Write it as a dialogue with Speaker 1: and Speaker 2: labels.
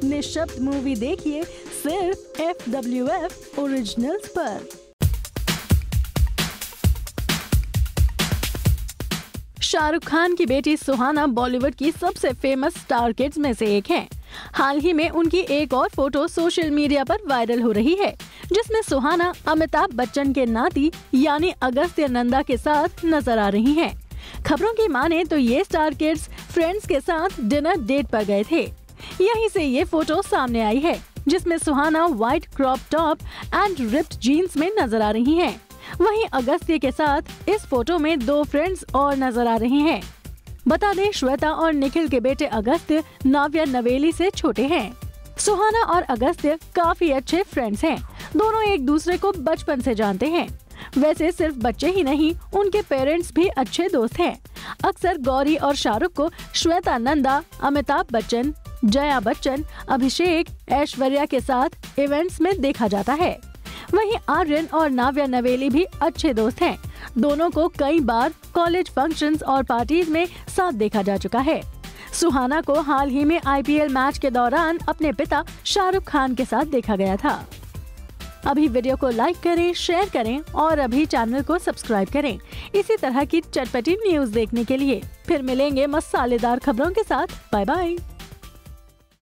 Speaker 1: शब्द मूवी देखिए सिर्फ़ एफ़ डब्ल्यू एफ़ ओरिजिनल्स पर शाहरुख खान की बेटी सुहाना बॉलीवुड की सबसे फ़ेमस स्टार किड्स में से एक हैं। हाल ही में उनकी एक और फ़ोटो सोशल मीडिया पर वायरल हो रही है, जिसमें सुहाना अमिताभ बच्चन के नाती यानी अगस्त्य नंदा के साथ नज़र आ रही हैं। खबरों की माने तो ये स्टार किड्स फ्रेंड्स के साथ डिनर डेट पर गए थे यहीं से ये फ़ोटो सामने आई है, जिसमें Suhana white crop top and ripped jeans में नज़र आ रही हैं। वहीं अगस्त्य के साथ इस फ़ोटो में दो फ्रेंड्स और नज़र आ रहे हैं। बता दें, श्वेता और निखिल के बेटे अगस्त्य नाव्या नवेली से छोटे हैं। सुहाना और अगस्त्य काफ़ी अच्छे फ्रेंड्स हैं। दोनों एक दूसरे को बचपन से जानते हैं। वैसे सिर्फ़ बच्चे ही नहीं, उनके पेरेंट्स भी अच्छे दोस्त हैं। अक्सर गौरी और शाहरुख को श्वेता, नंदा, अमिताभ बच्चन जया बच्चन, अभिषेक, ऐश्वर्या के साथ इवेंट्स में देखा जाता है। वहीं आर्यन और नाव्या नवेली भी अच्छे दोस्त हैं। दोनों को कई बार कॉलेज फ़ंक्शंस और पार्टीज़ में साथ देखा जा चुका है। सुहाना को हाल ही में आईपीएल मैच के दौरान अपने पिता शाहरुख खान के साथ देखा गया था। अभी वीडियो को लाइक करें शेयर करें और अभी चैनल को सब्सक्राइब करें। इसी तरह की चटपटी न्यूज़ देखने के लिए। फिर मिलेंगे मसालेदार खबरों के साथ। Bye bye